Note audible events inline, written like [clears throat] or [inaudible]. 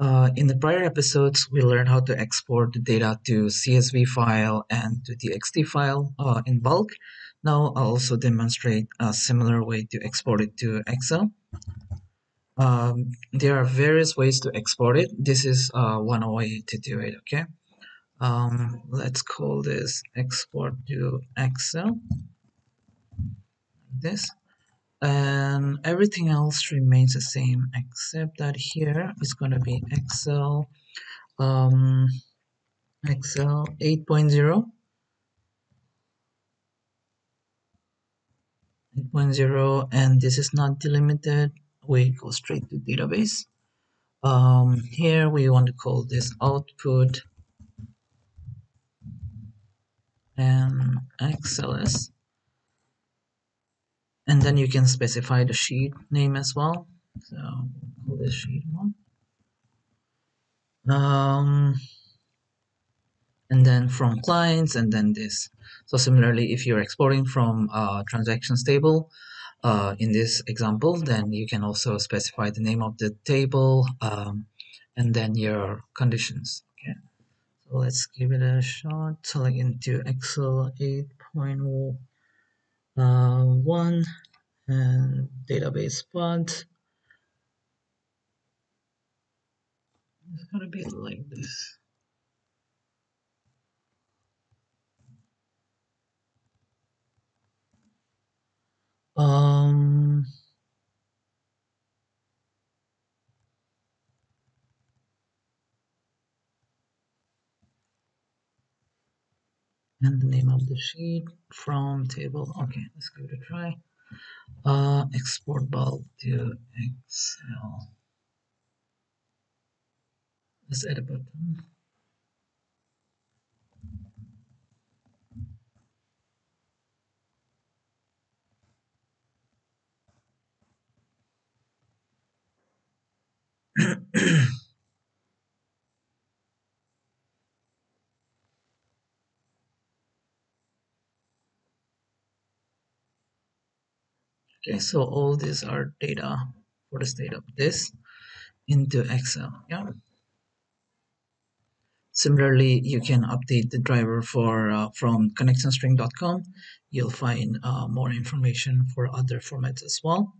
Uh, in the prior episodes, we learned how to export the data to CSV file and to TXT file uh, in bulk. Now I'll also demonstrate a similar way to export it to Excel. Um, there are various ways to export it. This is uh, one way to do it, okay? Um, let's call this export to Excel. This and everything else remains the same except that here is going to be Excel um, Excel 8.0 8.0 and this is not delimited. We go straight to database. Um, here we want to call this output and Excel XLS and then you can specify the sheet name as well. So call this sheet one um, and then from clients and then this. So similarly if you're exporting from uh, transactions table uh, in this example then you can also specify the name of the table um, and then your conditions. Okay. So let's give it a shot. Select into excel 8.1 uh, one and database pod. It's gonna be like this. And the name of the sheet from table. Okay, let's give it a try. Uh, export bulk to Excel. Let's add a button. [clears throat] okay so all these are data. For the state of this? Into excel yeah. Similarly you can update the driver for uh, from connectionstring.com you'll find uh, more information for other formats as well